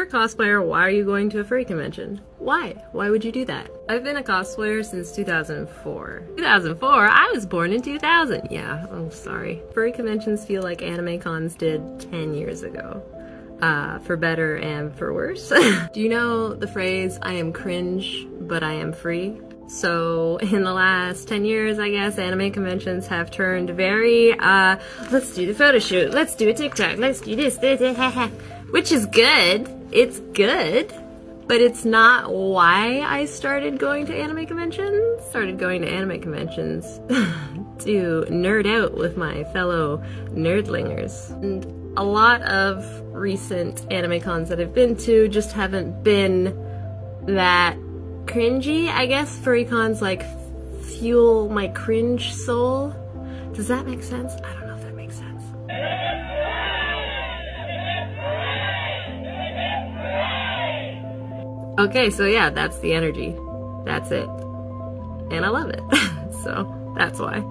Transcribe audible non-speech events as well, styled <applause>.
you're a cosplayer, why are you going to a furry convention? Why? Why would you do that? I've been a cosplayer since 2004. 2004? I was born in 2000. Yeah, I'm sorry. Furry conventions feel like anime cons did 10 years ago. Uh, for better and for worse. <laughs> do you know the phrase, I am cringe, but I am free? So <laughs> in the last 10 years, I guess, anime conventions have turned very, uh, let's do the photo shoot, let's do a TikTok, let's do this, this, this <laughs> which is good. It's good, but it's not why I started going to anime conventions. Started going to anime conventions <laughs> to nerd out with my fellow nerdlingers. And a lot of recent anime cons that I've been to just haven't been that cringy. I guess furry cons like fuel my cringe soul. Does that make sense? I don't know if that makes sense. Okay, so yeah, that's the energy. That's it. And I love it. <laughs> so that's why.